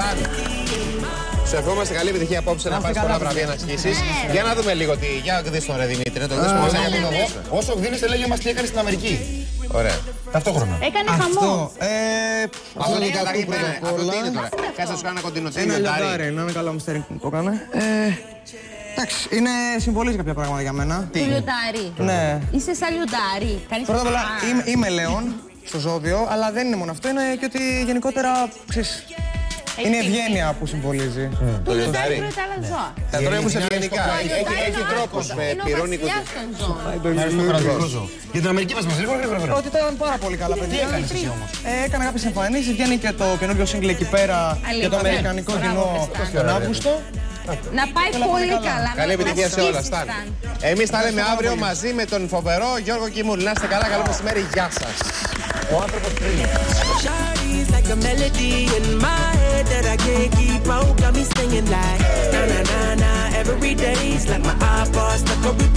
Σταν. Σου ευχόμαστε καλή επιτυχία απόψε να πάρεις πολλά βραβεία να ασκήσει. Για να δούμε λίγο τι. Για δει τον ρε Δημήτρη, να το δει πώ να θα εγώ. Όσο δίνεις, λέγε μας τι έκανε στην Αμερική. Ωραία. Ταυτόχρονα. Έκανε χαμό. Ε, Αυτό είναι είναι καταρχήν πρωτοκόλλα. ναι, Αυτό τι είναι τώρα; Κάτσε να σου κάνω ένα κοντινό Ένα λιοντάρι, ένα μεγάλο αμυστέρι που το έκανε. Ε, εντάξει, είναι συμβολίζει κάποια πράγματα για μένα. Του λιοντάρι. Ναι. Είσαι σαν λιοντάρι. Κάνεις Πρώτα απ' όλα Α. είμαι, είμαι λέον στο ζώδιο, αλλά δεν είναι μόνο αυτό. Είναι και ότι γενικότερα ξέρεις, είναι η ευγένεια που συμβολίζει. Το λιοντάρι λιοντάρι. τρώει τα άλλα ζώα. Τα τρώει όμω ευγενικά. Το Έχει- λιοντάρι Έχει είναι ο τρόπο άρχοντας, με είναι ο πυρώνικο. βασιλιάς των ζώων. Αριστοκρατικό ζώο. Για την Αμερική μας μας γρήγορα, γρήγορα. γρήγορα. Ότι ήταν πάρα πολύ καλά παιδιά. έκανες εσύ όμως; Ε, έκανα κάποιες εμφανίσεις. Βγαίνει και το καινούριο single εκεί πέρα για το Αλήθεια. αμερικανικό Μπράβο, κοινό Χριστά. τον Αύγουστο. Να πάει πολύ καλά. Καλή να- επιτυχία να σε όλα. σκίσεις, Σταν. Σταν. Εμείς θα λέμε αύριο μαζί με τον φοβερό Γιώργο Κιμούλη. Να είστε καλά, καλό μεσημέρι. Γεια σας. Shawty's like a that I can't keep out. Got me singing like na na na na every day's like my iPod stuck on.